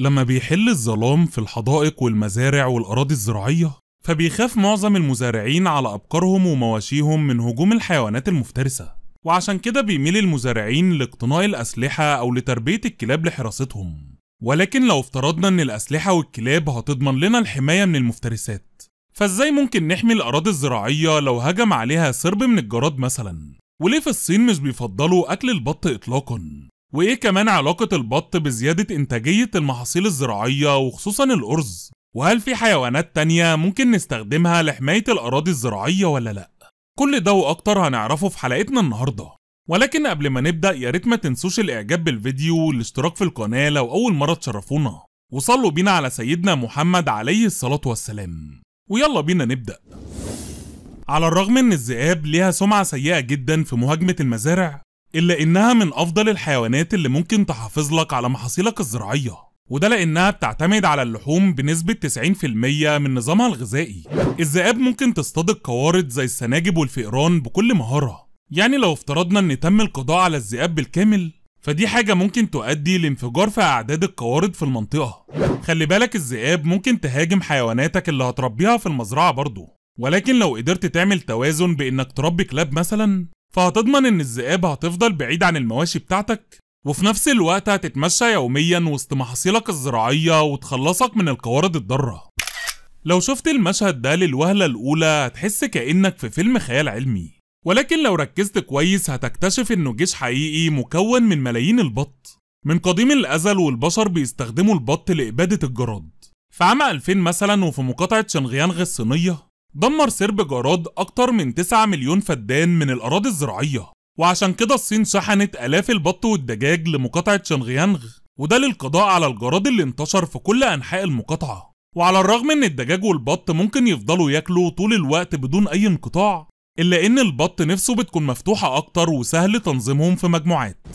لما بيحل الظلام في الحدائق والمزارع والأراضي الزراعية فبيخاف معظم المزارعين على أبقارهم ومواشيهم من هجوم الحيوانات المفترسة. وعشان كده بيميل المزارعين لاقتناء الأسلحة أو لتربية الكلاب لحراستهم. ولكن لو افترضنا إن الأسلحة والكلاب هتضمن لنا الحماية من المفترسات فإزاي ممكن نحمي الأراضي الزراعية لو هجم عليها سرب من الجراد مثلا؟ وليه في الصين مش بيفضلوا أكل البط إطلاقا؟ وإيه كمان علاقة البط بزيادة إنتاجية المحاصيل الزراعية وخصوصا الأرز؟ وهل في حيوانات تانية ممكن نستخدمها لحماية الأراضي الزراعية ولا لأ؟ كل ده وأكتر هنعرفه في حلقتنا النهاردة. ولكن قبل ما نبدأ يا ريت ما تنسوش الإعجاب بالفيديو والاشتراك في القناة لو أول مرة تشرفونا. وصلوا بينا على سيدنا محمد عليه الصلاة والسلام. ويلا بينا نبدأ. على الرغم إن الذئاب ليها سمعة سيئة جدا في مهاجمة المزارع إلا إنها من أفضل الحيوانات اللي ممكن تحافظ لك على محاصيلك الزراعية وده لأنها بتعتمد على اللحوم بنسبة 90% من نظامها الغذائي. الذئاب ممكن تصطاد القوارض زي السناجب والفئران بكل مهارة. يعني لو افترضنا إن تم القضاء على الذئاب بالكامل فدي حاجة ممكن تؤدي لانفجار في أعداد القوارض في المنطقة. خلي بالك الذئاب ممكن تهاجم حيواناتك اللي هتربيها في المزرعة برضه ولكن لو قدرت تعمل توازن بإنك تربي كلاب مثلا فهتضمن إن الذئاب هتفضل بعيد عن المواشي بتاعتك؟ وفي نفس الوقت هتتمشى يوميا وسط محاصيلك الزراعية وتخلصك من القوارض الضارة. لو شفت المشهد ده للوهلة الأولى هتحس كأنك في فيلم خيال علمي. ولكن لو ركزت كويس هتكتشف إنه جيش حقيقي مكون من ملايين البط. من قديم الأزل والبشر بيستخدموا البط لإبادة الجراد. في عام 2000 مثلا وفي مقاطعة شنغيانغ الصينية دمر سرب جراد أكتر من 9 مليون فدان من الأراضي الزراعية. وعشان كده الصين شحنت آلاف البط والدجاج لمقاطعة شنغيانغ وده للقضاء على الجراد اللي انتشر في كل أنحاء المقاطعة. وعلى الرغم إن الدجاج والبط ممكن يفضلوا ياكلوا طول الوقت بدون أي انقطاع إلا إن البط نفسه بتكون مفتوحة أكتر وسهل تنظيمهم في مجموعات.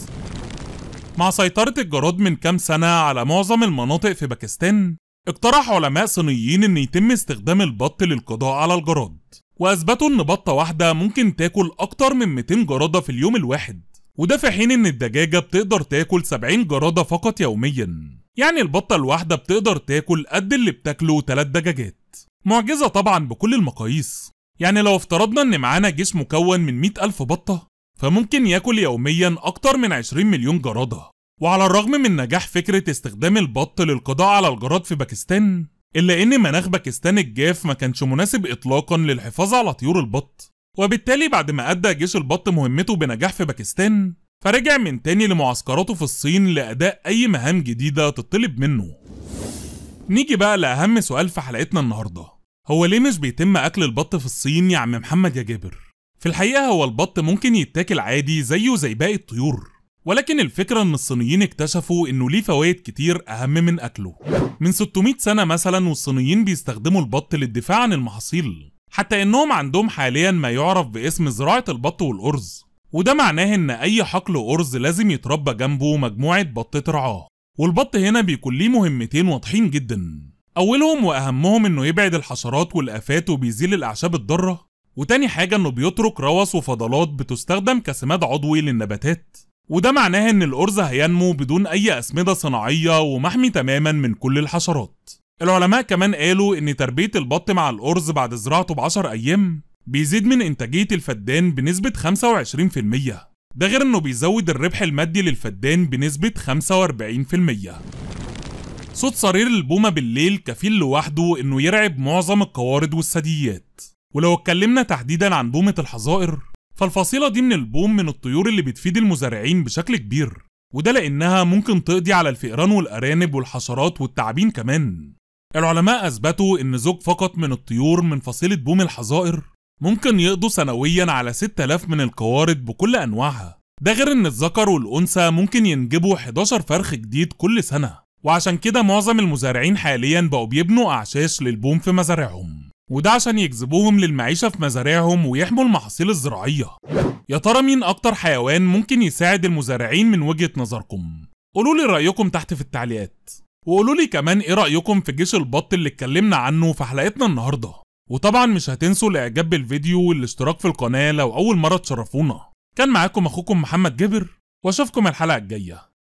مع سيطرة الجراد من كام سنة على معظم المناطق في باكستان اقترح علماء صينيين إن يتم استخدام البط للقضاء على الجراد. وأثبتوا إن بطة واحدة ممكن تاكل أكتر من 200 جرادة في اليوم الواحد. وده في حين إن الدجاجة بتقدر تاكل 70 جرادة فقط يوميا. يعني البطة الواحدة بتقدر تاكل قد اللي بتاكله 3 دجاجات. معجزة طبعا بكل المقاييس. يعني لو افترضنا إن معانا جيش مكون من 100 ألف بطة فممكن ياكل يوميا أكتر من 20 مليون جرادة. وعلى الرغم من نجاح فكرة استخدام البط للقضاء على الجراد في باكستان إلا إن مناخ باكستان الجاف ما كانش مناسب إطلاقا للحفاظ على طيور البط. وبالتالي بعد ما أدى جيش البط مهمته بنجاح في باكستان فرجع من تاني لمعسكراته في الصين لأداء أي مهام جديدة تطلب منه. نيجي بقى لأهم سؤال في حلقتنا النهاردة. هو ليه مش بيتم أكل البط في الصين يا عم محمد يا جابر؟ في الحقيقة هو البط ممكن يتاكل عادي زيه زي باقي الطيور. ولكن الفكرة إن الصينيين اكتشفوا إنه ليه فوائد كتير أهم من أكله. من 600 سنة مثلا والصينيين بيستخدموا البط للدفاع عن المحاصيل، حتى إنهم عندهم حاليا ما يعرف باسم زراعة البط والأرز، وده معناه إن أي حقل أرز لازم يتربى جنبه مجموعة بط ترعاه. والبط هنا بيكون ليه مهمتين واضحين جدا. أولهم وأهمهم إنه يبعد الحشرات والآفات وبيزيل الأعشاب الضارة، وتاني حاجة إنه بيترك روث وفضلات بتستخدم كسماد عضوي للنباتات. وده معناه إن الأرز هينمو بدون أي أسمدة صناعية ومحمي تماما من كل الحشرات. العلماء كمان قالوا إن تربية البط مع الأرز بعد زراعته ب 10 أيام بيزيد من إنتاجية الفدان بنسبة 25% ده غير إنه بيزود الربح المادي للفدان بنسبة 45% صوت صرير البومة بالليل كفيل لوحده إنه يرعب معظم القوارض والثدييات. ولو اتكلمنا تحديدا عن بومة الحظائر فالفصيلة دي من البوم من الطيور اللي بتفيد المزارعين بشكل كبير وده لأنها ممكن تقضي على الفئران والأرانب والحشرات والتعابين كمان. العلماء أثبتوا إن زوج فقط من الطيور من فصيلة بوم الحظائر ممكن يقضوا سنويا على 6000 من القوارض بكل أنواعها. ده غير إن الذكر والأنثى ممكن ينجبوا 11 فرخ جديد كل سنة وعشان كده معظم المزارعين حاليا بقوا بيبنوا أعشاش للبوم في مزارعهم. وده عشان يجذبوهم للمعيشة في مزارعهم ويحموا المحاصيل الزراعية. يا ترى مين أكتر حيوان ممكن يساعد المزارعين من وجهة نظركم؟ قولوا لي رأيكم تحت في التعليقات. وقولوا لي كمان إيه رأيكم في جيش البط اللي اتكلمنا عنه في حلقتنا النهاردة. وطبعا مش هتنسوا الإعجاب بالفيديو والاشتراك في القناة لو أول مرة تشرفونا. كان معاكم أخوكم محمد جبر وأشوفكم الحلقة الجاية.